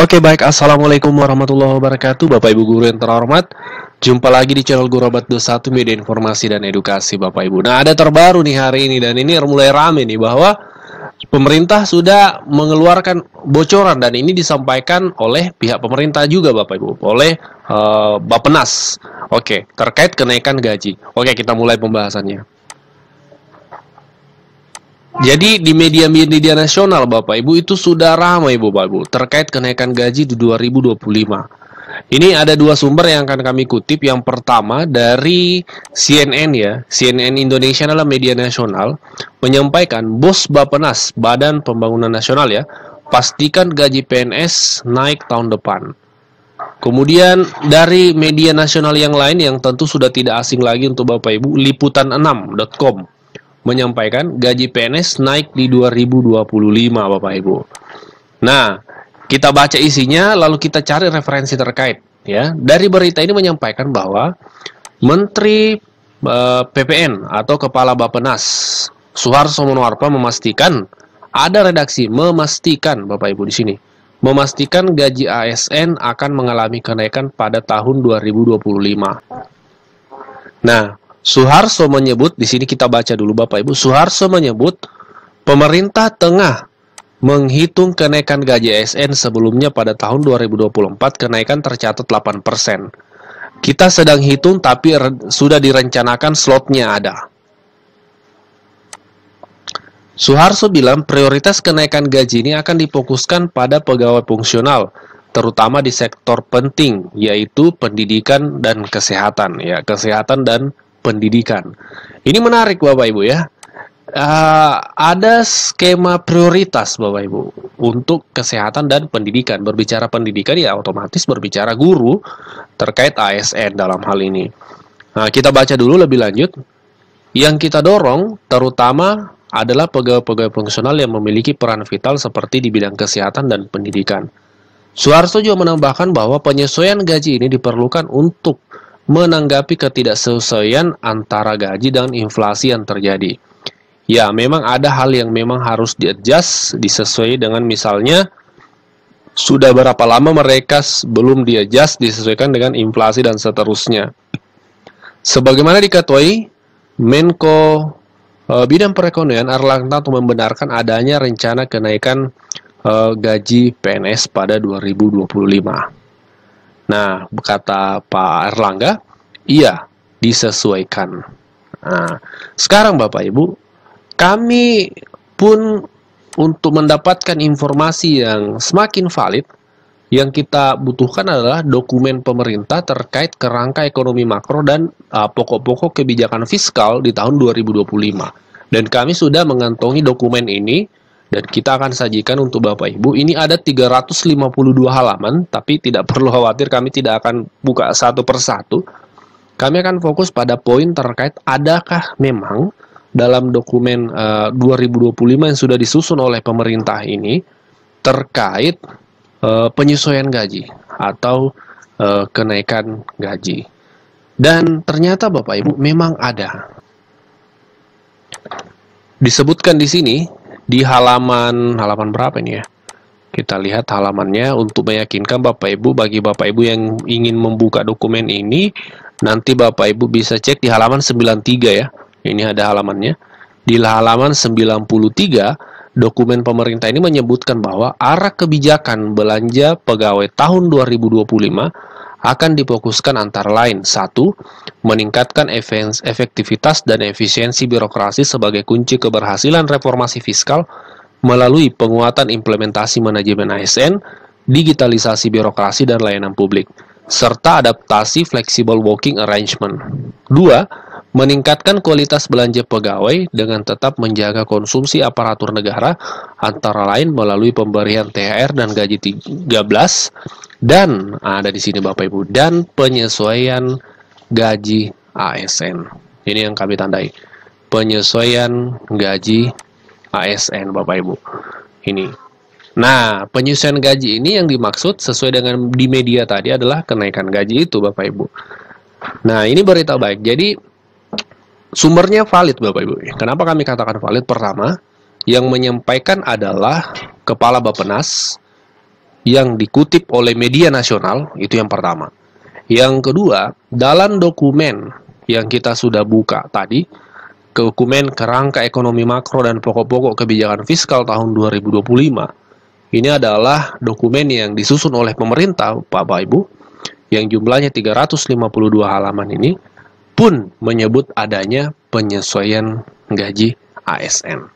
Oke baik, Assalamualaikum warahmatullahi wabarakatuh. Bapak Ibu Guru yang terhormat Jumpa lagi di channel Guru Abad 21 Media Informasi dan Edukasi Bapak Ibu. Nah ada terbaru nih hari ini dan ini mulai rame nih bahwa Pemerintah sudah mengeluarkan bocoran dan ini disampaikan oleh pihak pemerintah juga Bapak Ibu Oleh uh, Bapenas Oke, terkait kenaikan gaji. Oke kita mulai pembahasannya jadi di media-media nasional Bapak Ibu itu sudah ramai Bapak Ibu terkait kenaikan gaji di 2025. Ini ada dua sumber yang akan kami kutip. Yang pertama dari CNN ya. CNN Indonesia adalah media nasional menyampaikan bos Bapenas, Badan Pembangunan Nasional ya, pastikan gaji PNS naik tahun depan. Kemudian dari media nasional yang lain yang tentu sudah tidak asing lagi untuk Bapak Ibu, liputan6.com menyampaikan gaji PNS naik di 2025 Bapak Ibu. Nah, kita baca isinya lalu kita cari referensi terkait ya. Dari berita ini menyampaikan bahwa Menteri e, PPN atau Kepala Bapenas Suharso Monoarfa memastikan ada redaksi memastikan Bapak Ibu di sini memastikan gaji ASN akan mengalami kenaikan pada tahun 2025. Nah, Suharso menyebut, di sini kita baca dulu Bapak Ibu, Suharso menyebut pemerintah tengah menghitung kenaikan gaji ASN sebelumnya pada tahun 2024 kenaikan tercatat 8%. Kita sedang hitung tapi sudah direncanakan slotnya ada. Suharso bilang prioritas kenaikan gaji ini akan difokuskan pada pegawai fungsional, terutama di sektor penting, yaitu pendidikan dan kesehatan. Ya, kesehatan dan pendidikan. Ini menarik Bapak Ibu ya. Uh, ada skema prioritas Bapak Ibu untuk kesehatan dan pendidikan. Berbicara pendidikan ya otomatis berbicara guru terkait ASN dalam hal ini. Nah, kita baca dulu lebih lanjut. Yang kita dorong terutama adalah pegawai-pegawai fungsional yang memiliki peran vital seperti di bidang kesehatan dan pendidikan. Suharto juga menambahkan bahwa penyesuaian gaji ini diperlukan untuk menanggapi ketidaksesuaian antara gaji dan inflasi yang terjadi. Ya, memang ada hal yang memang harus di-adjust, disesuaikan dengan misalnya sudah berapa lama mereka belum di-adjust, disesuaikan dengan inflasi dan seterusnya. Sebagaimana diketahui, Menko e, Bidang Perekonomian Erlangga membenarkan adanya rencana kenaikan e, gaji PNS pada 2025. Nah, kata Pak Erlangga, iya, disesuaikan. Nah, sekarang Bapak Ibu, kami pun untuk mendapatkan informasi yang semakin valid, yang kita butuhkan adalah dokumen pemerintah terkait kerangka ekonomi makro dan uh, pokok-pokok uh, kebijakan fiskal di tahun 2025. Dan kami sudah mengantongi dokumen ini dan kita akan sajikan untuk Bapak Ibu. Ini ada 352 halaman, tapi tidak perlu khawatir kami tidak akan buka satu persatu. Kami akan fokus pada poin terkait adakah memang dalam dokumen uh, 2025 yang sudah disusun oleh pemerintah ini terkait uh, penyesuaian gaji atau uh, kenaikan gaji. Dan ternyata Bapak Ibu memang ada. Disebutkan di sini di halaman halaman berapa ini ya? Kita lihat halamannya untuk meyakinkan Bapak Ibu bagi Bapak Ibu yang ingin membuka dokumen ini nanti Bapak Ibu bisa cek di halaman 93 ya. Ini ada halamannya. Di halaman 93 dokumen pemerintah ini menyebutkan bahwa arah kebijakan belanja pegawai tahun 2025 akan difokuskan antara lain satu, meningkatkan efektivitas dan efisiensi birokrasi sebagai kunci keberhasilan reformasi fiskal melalui penguatan implementasi manajemen ASN, digitalisasi birokrasi dan layanan publik, serta adaptasi flexible working arrangement. Dua, meningkatkan kualitas belanja pegawai dengan tetap menjaga konsumsi aparatur negara antara lain melalui pemberian THR dan gaji 13 dan ada di sini Bapak Ibu dan penyesuaian gaji ASN. Ini yang kami tandai. Penyesuaian gaji ASN Bapak Ibu. Ini. Nah, penyesuaian gaji ini yang dimaksud sesuai dengan di media tadi adalah kenaikan gaji itu Bapak Ibu. Nah, ini berita baik. Jadi sumbernya valid Bapak Ibu. Kenapa kami katakan valid? Pertama, yang menyampaikan adalah Kepala Bapenas yang dikutip oleh media nasional, itu yang pertama. Yang kedua, dalam dokumen yang kita sudah buka tadi, dokumen kerangka ekonomi makro dan pokok-pokok kebijakan fiskal tahun 2025, ini adalah dokumen yang disusun oleh pemerintah, Bapak Ibu, yang jumlahnya 352 halaman ini, pun menyebut adanya penyesuaian gaji ASN.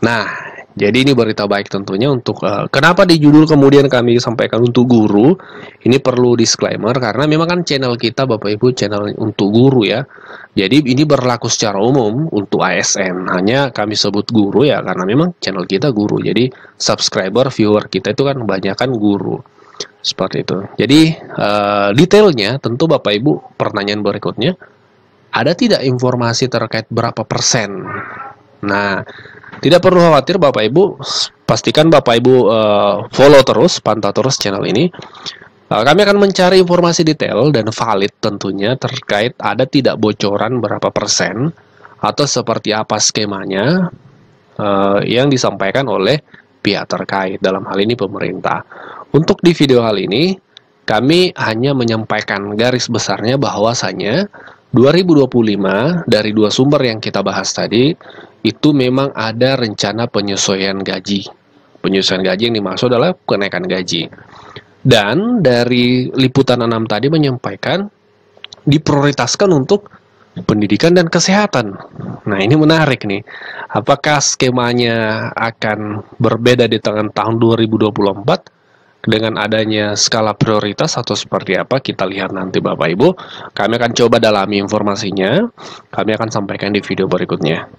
Nah, jadi ini berita baik tentunya untuk uh, kenapa di judul kemudian kami sampaikan untuk guru. Ini perlu disclaimer karena memang kan channel kita Bapak Ibu channel untuk guru ya. Jadi ini berlaku secara umum untuk ASN. Hanya kami sebut guru ya karena memang channel kita guru. Jadi subscriber viewer kita itu kan kebanyakan guru. Seperti itu. Jadi uh, detailnya tentu Bapak Ibu pertanyaan berikutnya ada tidak informasi terkait berapa persen? Nah, tidak perlu khawatir Bapak Ibu, pastikan Bapak Ibu uh, follow terus, pantau terus channel ini. Uh, kami akan mencari informasi detail dan valid tentunya terkait ada tidak bocoran berapa persen atau seperti apa skemanya uh, yang disampaikan oleh pihak terkait dalam hal ini pemerintah. Untuk di video hal ini, kami hanya menyampaikan garis besarnya bahwasanya 2025 dari dua sumber yang kita bahas tadi itu memang ada rencana penyesuaian gaji. Penyesuaian gaji yang dimaksud adalah kenaikan gaji. Dan dari liputan 6 tadi menyampaikan diprioritaskan untuk pendidikan dan kesehatan. Nah, ini menarik nih. Apakah skemanya akan berbeda di tangan tahun 2024 dengan adanya skala prioritas atau seperti apa? Kita lihat nanti Bapak Ibu. Kami akan coba dalami informasinya. Kami akan sampaikan di video berikutnya.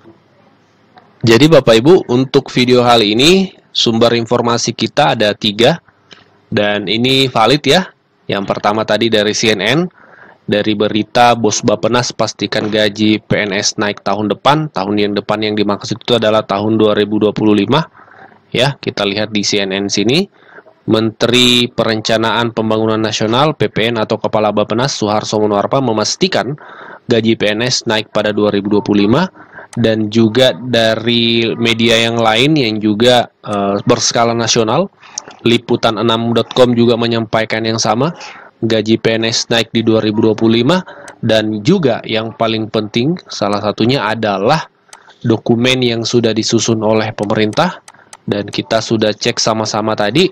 Jadi Bapak Ibu, untuk video hal ini sumber informasi kita ada tiga dan ini valid ya. Yang pertama tadi dari CNN, dari berita Bos Bapenas pastikan gaji PNS naik tahun depan. Tahun yang depan yang dimaksud itu adalah tahun 2025. Ya, kita lihat di CNN sini. Menteri Perencanaan Pembangunan Nasional PPN atau Kepala Bapenas Suharso Monoarfa memastikan gaji PNS naik pada 2025 dan juga dari media yang lain yang juga uh, berskala nasional. Liputan6.com juga menyampaikan yang sama, gaji PNS naik di 2025 dan juga yang paling penting salah satunya adalah dokumen yang sudah disusun oleh pemerintah dan kita sudah cek sama-sama tadi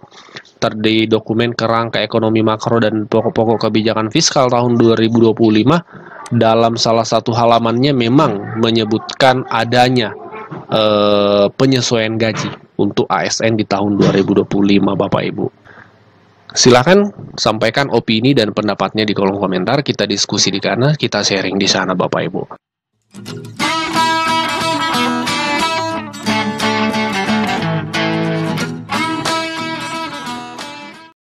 terdiri dokumen kerangka ekonomi makro dan pokok-pokok kebijakan fiskal tahun 2025 dalam salah satu halamannya memang menyebutkan adanya uh, penyesuaian gaji untuk ASN di tahun 2025 Bapak Ibu. Silahkan sampaikan opini dan pendapatnya di kolom komentar, kita diskusi di sana, kita sharing di sana Bapak Ibu.